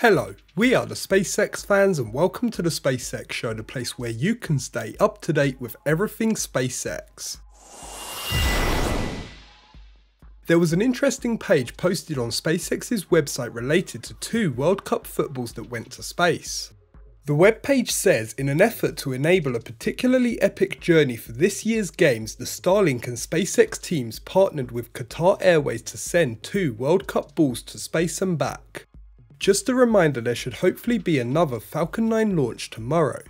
Hello, we are the SpaceX fans and welcome to the SpaceX Show, the place where you can stay up to date with everything SpaceX. There was an interesting page posted on SpaceX's website related to two World Cup footballs that went to space. The webpage says in an effort to enable a particularly epic journey for this year's games, the Starlink and SpaceX teams partnered with Qatar Airways to send two World Cup balls to space and back. Just a reminder there should hopefully be another Falcon 9 launch tomorrow.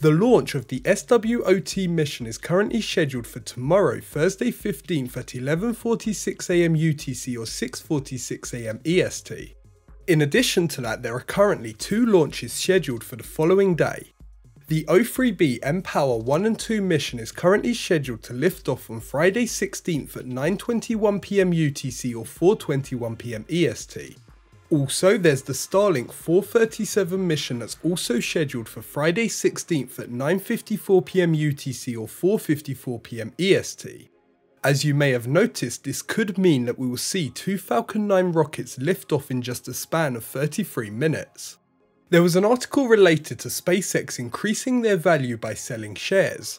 The launch of the SWOT mission is currently scheduled for tomorrow, Thursday 15th at 11.46am UTC or 6.46am EST. In addition to that, there are currently two launches scheduled for the following day. The O3b mPOWER 1 and 2 mission is currently scheduled to lift off on Friday 16th at 9.21pm UTC or 4.21pm EST. Also, there's the Starlink 437 mission that's also scheduled for Friday 16th at 9.54pm UTC or 4.54pm EST. As you may have noticed, this could mean that we will see two Falcon 9 rockets lift off in just a span of 33 minutes. There was an article related to SpaceX increasing their value by selling shares.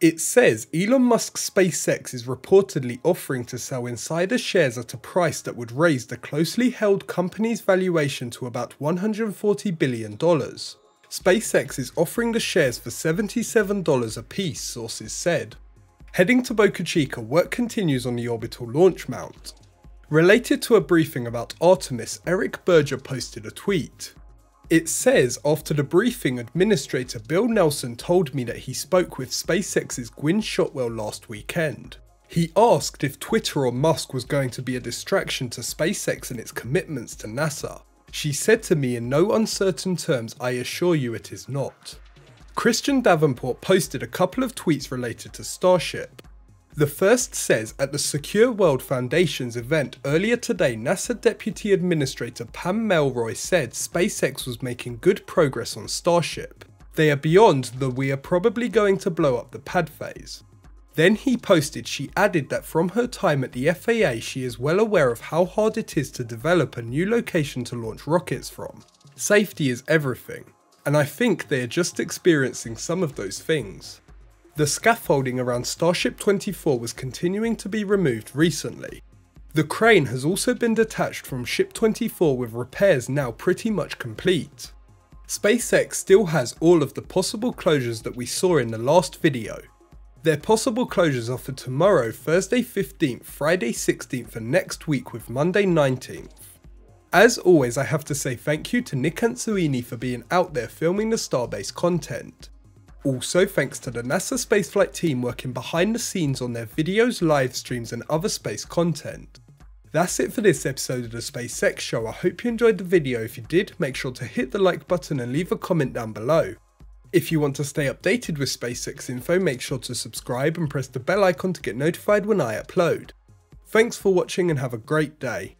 It says Elon Musk's SpaceX is reportedly offering to sell insider shares at a price that would raise the closely held company's valuation to about $140 billion. SpaceX is offering the shares for $77 a piece, sources said. Heading to Boca Chica, work continues on the orbital launch mount. Related to a briefing about Artemis, Eric Berger posted a tweet. It says after the briefing, administrator Bill Nelson told me that he spoke with SpaceX's Gwynne Shotwell last weekend. He asked if Twitter or Musk was going to be a distraction to SpaceX and its commitments to NASA. She said to me in no uncertain terms, I assure you it is not. Christian Davenport posted a couple of tweets related to Starship. The first says at the Secure World Foundation's event earlier today, NASA Deputy Administrator Pam Melroy said SpaceX was making good progress on Starship. They are beyond the we are probably going to blow up the pad phase. Then he posted she added that from her time at the FAA she is well aware of how hard it is to develop a new location to launch rockets from. Safety is everything, and I think they are just experiencing some of those things. The scaffolding around Starship 24 was continuing to be removed recently. The crane has also been detached from Ship 24 with repairs now pretty much complete. SpaceX still has all of the possible closures that we saw in the last video. Their possible closures are for tomorrow, Thursday 15th, Friday 16th and next week with Monday 19th. As always I have to say thank you to Nic Ansuini for being out there filming the Starbase content. Also thanks to the NASA spaceflight team working behind the scenes on their videos, live streams and other space content. That's it for this episode of the SpaceX show, I hope you enjoyed the video, if you did make sure to hit the like button and leave a comment down below. If you want to stay updated with SpaceX info make sure to subscribe and press the bell icon to get notified when I upload. Thanks for watching and have a great day.